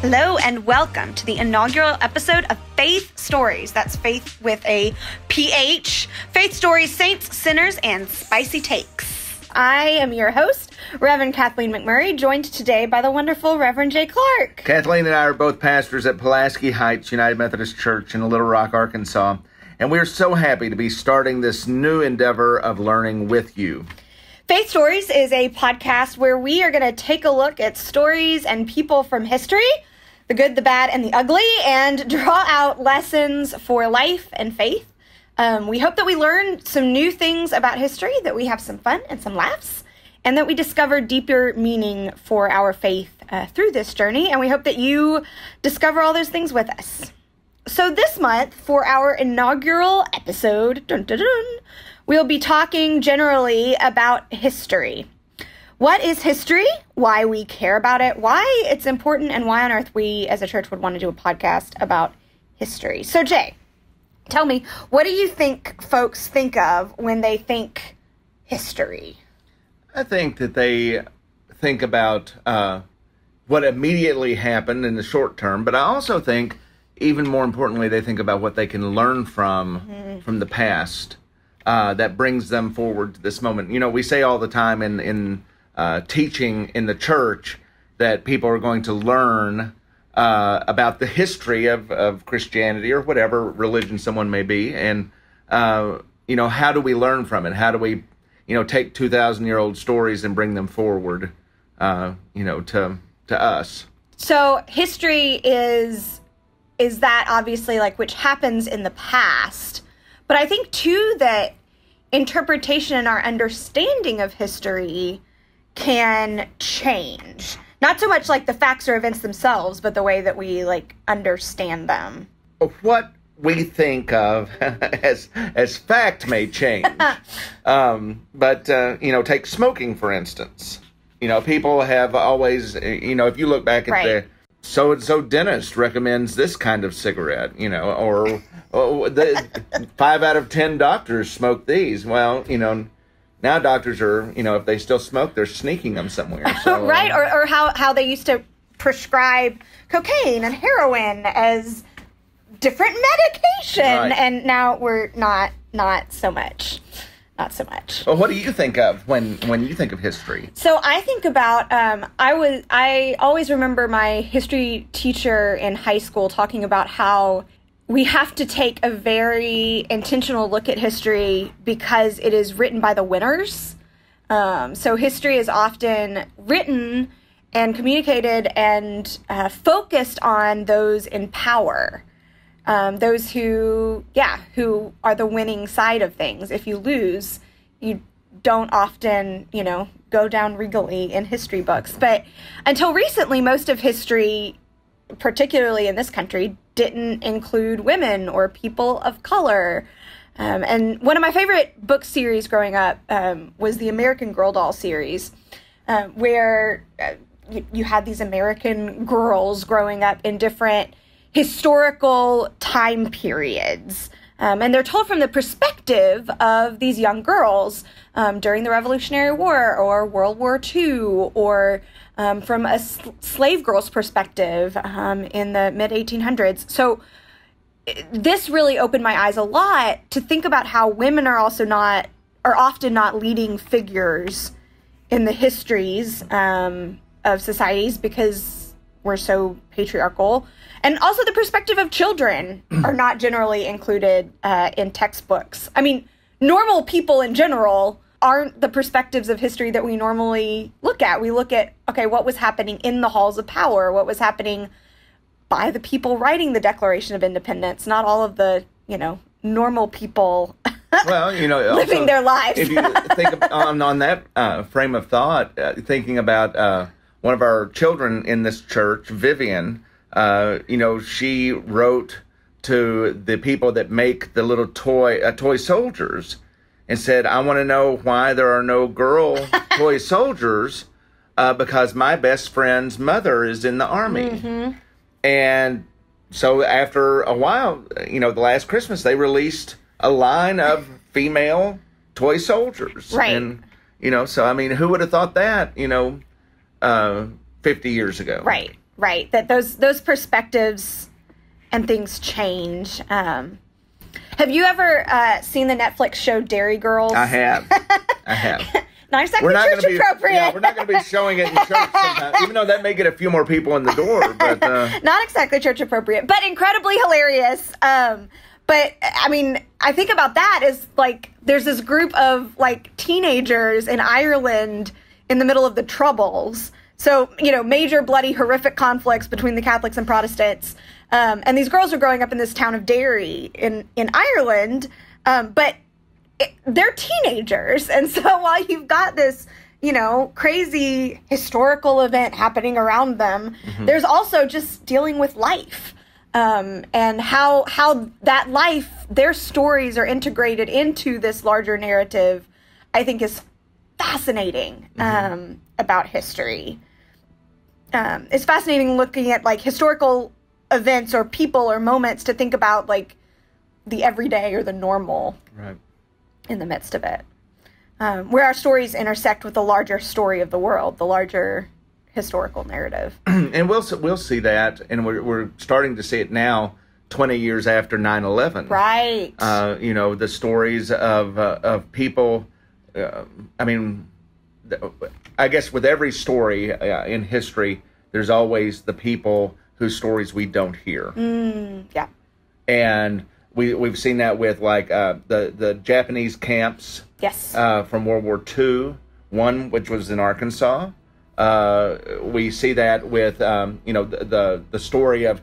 Hello and welcome to the inaugural episode of PHaith Stories. That's faith with a PH. PHaith Stories, Saints, Sinners, and Spicy Takes. I am your host, Reverend Kathleen McMurray, joined today by the wonderful Reverend Jay Clark. Kathleen and I are both pastors at Pulaski Heights United Methodist Church in Little Rock, Arkansas, and we are so happy to be starting this new endeavor of learning with you. PHaith Stories is a podcast where we are going to take a look at stories and people from history, the good, the bad, and the ugly, and draw out lessons for life and faith. Um, we hope that we learn some new things about history, that we have some fun and some laughs, and that we discover deeper meaning for our faith uh, through this journey. And we hope that you discover all those things with us. So, this month, for our inaugural episode, dun, dun, dun, we'll be talking generally about history. What is history? Why we care about it, why it's important, and why on earth we as a church would want to do a podcast about history. So, Jay, tell me, what do you think folks think of when they think history? I think that they think about uh, what immediately happened in the short term, but I also think, even more importantly, they think about what they can learn from mm-hmm. from the past uh, that brings them forward to this moment. You know, we say all the time in in uh, teaching in the church that people are going to learn uh, about the history of, of Christianity or whatever religion someone may be, and uh, you know, how do we learn from it? How do we, you know, take two thousand year old stories and bring them forward, uh, you know, to to us? So history is is that obviously like which happens in the past, but I think too that interpretation and our understanding of history can change. Not so much like the facts or events themselves, but the way that we like understand them. What we think of as as fact may change, um, but uh, you know, take smoking for instance. You know, people have always, you know, if you look back at right. the so and so dentist recommends this kind of cigarette, you know, or oh, the, five out of ten doctors smoke these. Well, you know, now doctors are, you know, if they still smoke, they're sneaking them somewhere. So, right, or, or how, how they used to prescribe cocaine and heroin as different medication, right. and now we're not not so much not so much. Well, what do you think of when when you think of history? So I think about um, I was I always remember my history teacher in high school talking about how we have to take a very intentional look at history because it is written by the winners. Um, so history is often written and communicated and uh, focused on those in power um, those who, yeah, who are the winning side of things. If you lose, you don't often, you know, go down regally in history books. But until recently, most of history, particularly in this country, didn't include women or people of color. Um, and one of my favorite book series growing up um, was the American Girl Doll series, uh, where uh, you, you had these American girls growing up in different historical time periods. Um, and they're told from the perspective of these young girls um, during the Revolutionary War or World War II, or um, from a sl- slave girl's perspective um, in the mid 1800s. So, this really opened my eyes a lot to think about how women are also not, are often not leading figures in the histories um, of societies because we're so patriarchal and also the perspective of children are not generally included uh, in textbooks. I mean, normal people in general aren't the perspectives of history that we normally look at. We look at, okay, what was happening in the halls of power, what was happening by the people writing the Declaration of Independence, not all of the, you know, normal people. well, you know, living their lives. if you think on, on that uh, frame of thought, uh, thinking about uh, one of our children in this church, Vivian, uh, you know, she wrote to the people that make the little toy uh, toy soldiers and said, "I want to know why there are no girl toy soldiers uh, because my best friend's mother is in the army." Mm-hmm. And so after a while, you know, the last Christmas they released a line of female toy soldiers, right? And you know, so I mean, who would have thought that? You know, uh, fifty years ago, right? right? That those those perspectives and things change. Um, have you ever uh, seen the Netflix show Derry Girls? I have. I have. not exactly We're not church going to be. appropriate. Yeah, we're not going to be showing it in church, sometime, even though that may get a few more people in the door. But uh, not exactly church appropriate, but incredibly hilarious. Um, but I mean, I think about that as like there's this group of like teenagers in Ireland in the middle of the Troubles. So you know, major bloody horrific conflicts between the Catholics and Protestants. Um, and these girls are growing up in this town of Derry in in Ireland, um, but it, they're teenagers, and so while you've got this you know crazy historical event happening around them, there's also just dealing with life um, and how how that life, their stories are integrated into this larger narrative. I think is fascinating um, about history. Um, it's fascinating looking at like historical events or people or moments to think about like the everyday or the normal right. in the midst of it, um, where our stories intersect with the larger story of the world, the larger historical narrative. and we'll we'll see that, and we're we're starting to see it now, twenty years after 9-11. right. Uh, you know the stories of uh, of people. Uh, I mean, I guess with every story uh, in history, there's always the people whose stories we don't hear, Mm, yeah. and we we've seen that with like uh, the the Japanese camps Yes. uh, from World War II, one which was in Arkansas. Uh, we see that with um, you know the, the the story of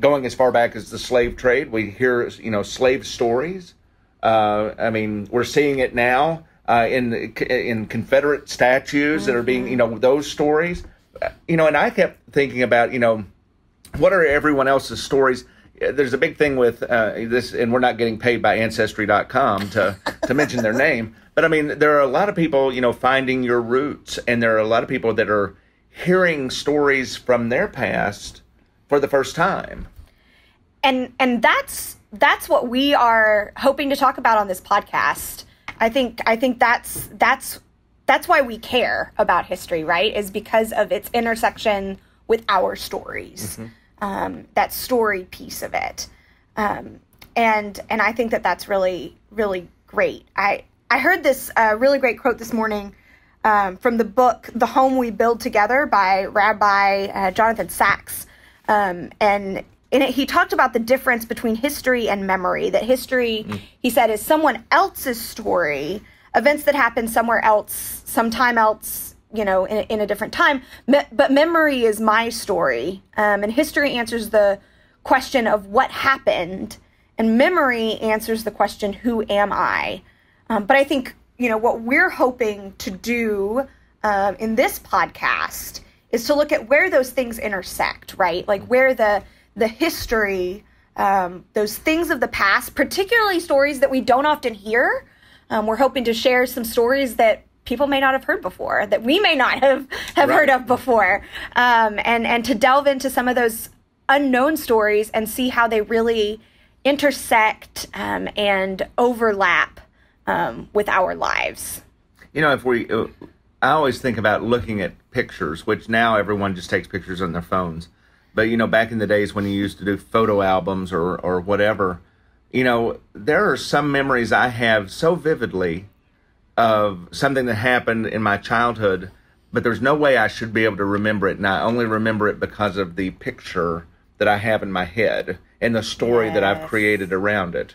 going as far back as the slave trade. We hear you know slave stories. Uh, I mean, we're seeing it now uh, in in Confederate statues that are being you know those stories. Uh, You know, and I kept thinking about you know what are everyone else's stories? Uh, there's a big thing with uh, this and we're not getting paid by ancestry.com to to mention their name but i mean there are a lot of people you know finding your roots and there are a lot of people that are hearing stories from their past for the first time. And and that's that's what we are hoping to talk about on this podcast i think i think that's that's that's why we care about history right? Is because of its intersection with our stories um, that story piece of it. Um, and and i think that that's really really great. I i heard this uh, really great quote this morning um, from the book the home we build together by rabbi uh, jonathan sacks um, and in it he talked about the difference between history and memory that history he said is someone else's story events that happen somewhere else sometime else you know in, in a different time. Me- but memory is my story um, and history answers the question of what happened and memory answers the question who am i? Um, but i think you know what we're hoping to do um, in this podcast is to look at where those things intersect right? Like where the the history um, those things of the past particularly stories that we don't often hear. Um, we're hoping to share some stories that people may not have heard before that we may not have have heard of before. Um, and and to delve into some of those unknown stories and see how they really intersect um, and overlap um, with our lives. You know if we uh, i always think about looking at pictures which now everyone just takes pictures on their phones but you know back in the days when you used to do photo albums or or whatever you know there are some memories i have so vividly of something that happened in my childhood but there's no way i should be able to remember it and i only remember it because of the picture that i have in my head and the story that i've created around it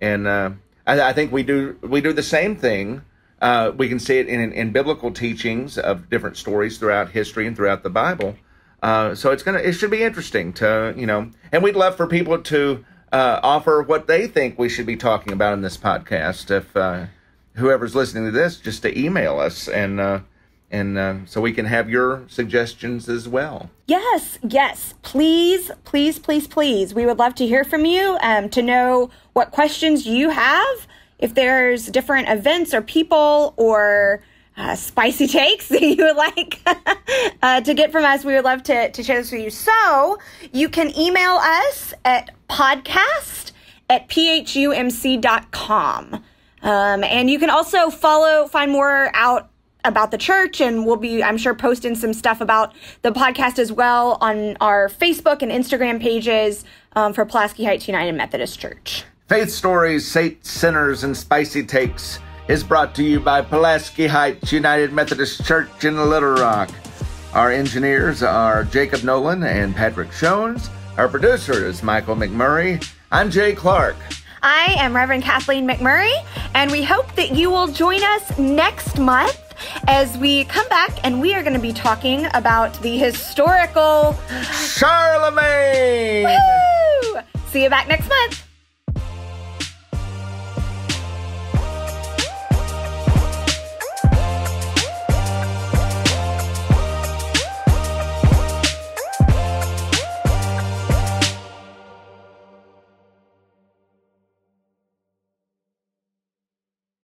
and uh, I, I think we do we do the same thing. Uh, we can see it in, in biblical teachings of different stories throughout history and throughout the Bible. Uh, so it's gonna it should be interesting to you know, and we'd love for people to uh, offer what they think we should be talking about in this podcast. If uh, whoever's listening to this, just to email us and uh, and uh, so we can have your suggestions as well. Yes, yes. Please, please, please, please. We would love to hear from you um, to know what questions you have. If there's different events or people or uh, spicy takes that you would like uh, to get from us, we would love to, to share this with you. So you can email us at podcast at phumc.com. Um, and you can also follow, find more out about the church and we'll be i'm sure posting some stuff about the podcast as well on our facebook and instagram pages um, for pulaski heights united methodist church PHaith stories saints sinners and spicy takes is brought to you by pulaski heights united methodist church in little rock our engineers are jacob nolan and patrick jones our producer is michael mcmurray i'm jay clark I am Reverend Kathleen McMurray, and we hope that you will join us next month as we come back and we are going to be talking about the historical Charlemagne. Woo! See you back next month.